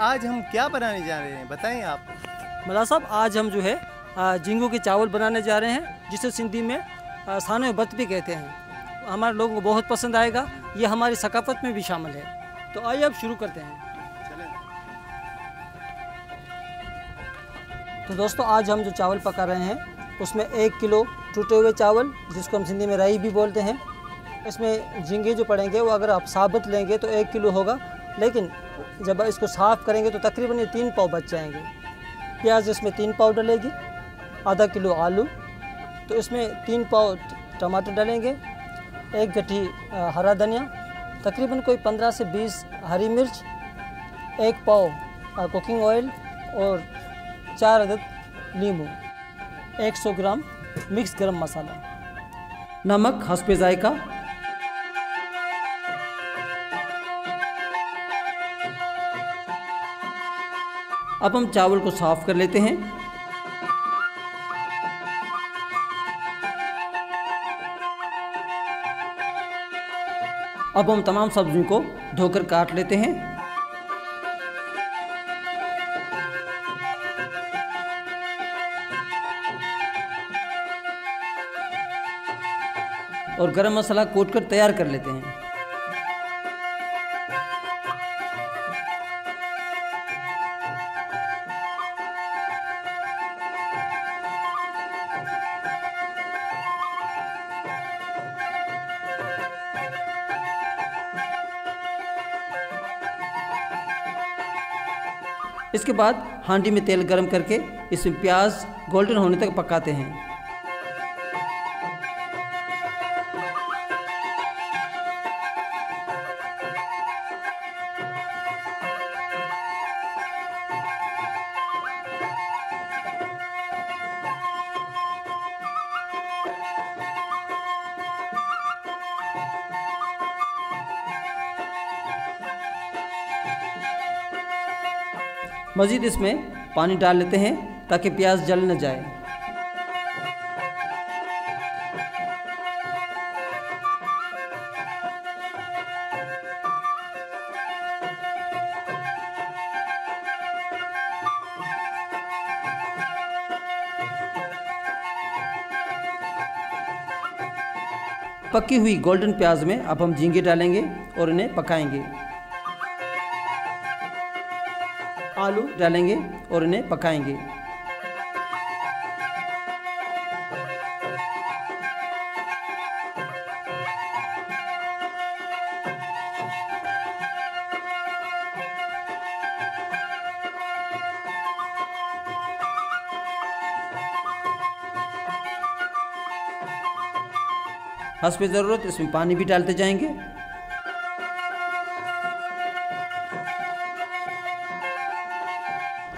आज हम क्या बनाने जा रहे हैं? बताएँ आप। मला साहब आज हम जो है झींगू के चावल बनाने जा रहे हैं जिसे सिंधी में आ, बत भी कहते हैं। हमारे लोगों को बहुत पसंद आएगा। ये हमारी सकाफत में भी शामिल है। तो आइए अब शुरू करते हैं। तो दोस्तों आज हम जो चावल पका रहे हैं उसमें एक किलो टूटे हुए चावल जिसको हम सिंधी में राई भी बोलते हैं। इसमें झींगे जो पड़ेंगे वो अगर आप साबुत लेंगे तो एक किलो होगा। लेकिन जब इसको साफ़ करेंगे तो तकरीबन ये तीन पाव बच जाएँगे। प्याज इसमें तीन पाव डलेगी, आधा किलो आलू तो इसमें तीन पाव टमाटर डालेंगे, एक गठी हरा धनिया, तकरीबन कोई पंद्रह से बीस हरी मिर्च, एक पाव कुकिंग ऑयल और चार अदद नींबू 100 ग्राम मिक्स गरम मसाला। नमक हंसपे जायका। अब हम चावल को साफ़ कर लेते हैं। अब हम तमाम सब्जियों को धोकर काट लेते हैं। और गरम मसाला कोट कर तैयार कर लेते हैं। इसके बाद हांडी में तेल गर्म करके इसमें प्याज गोल्डन होने तक पकाते हैं। मज़ीद इसमें पानी डाल लेते हैं ताकि प्याज जल न जाए। पकी हुई गोल्डन प्याज में अब हम झींगे डालेंगे और इन्हें पकाएँगे। आलू डालेंगे और इन्हें पकाएँगे। हंस पे ज़रूरत इसमें पानी भी डालते जाएँगे।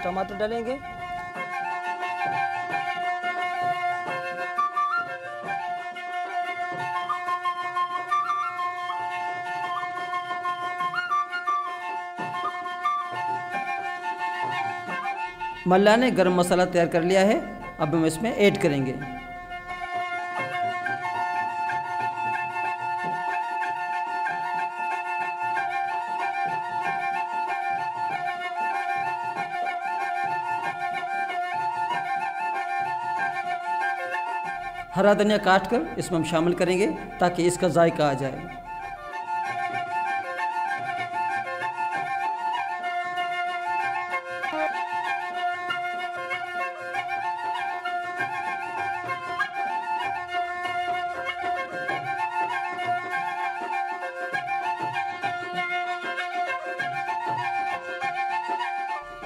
टमाटर डालेंगे। मल्ला ने गरम मसाला तैयार कर लिया है। अब हम इसमें ऐड करेंगे। हरा धनिया काट कर इसमें हम शामिल करेंगे ताकि इसका जायका आ जाए।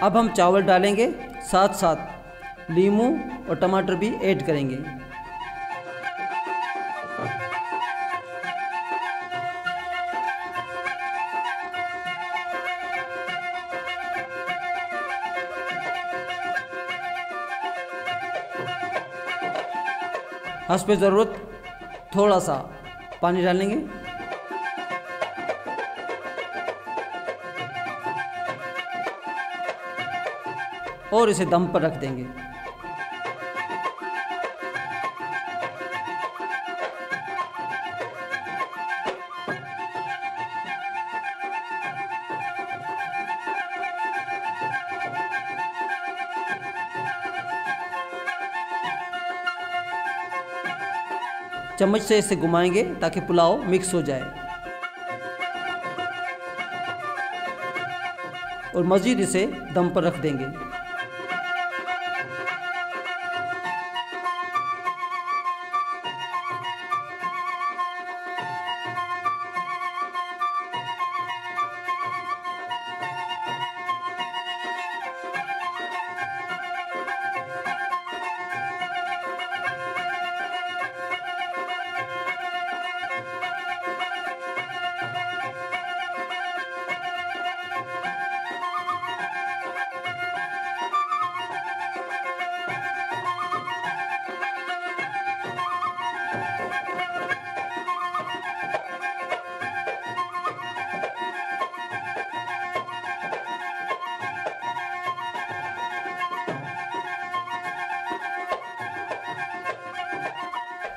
अब हम चावल डालेंगे साथ साथ लीमू और टमाटर भी ऐड करेंगे। हंस पे ज़रूरत थोड़ा सा पानी डालेंगे। और इसे दम पर रख देंगे। चम्मच से इसे घुमाएँगे ताकि पुलाव मिक्स हो जाए। और मज़ीद इसे दम पर रख देंगे।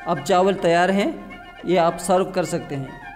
अब चावल तैयार हैं ये आप सर्व कर सकते हैं।